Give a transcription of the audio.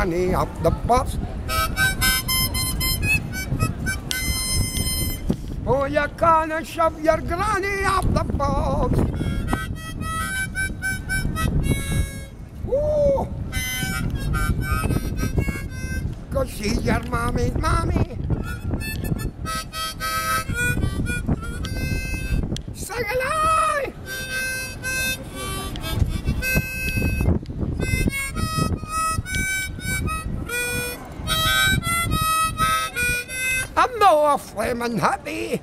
granny up the bus. Oh, you can't shove your granny up the bus. Ooh. Cause she's your mommy's mommy. Sing along! I'm more flaming happy.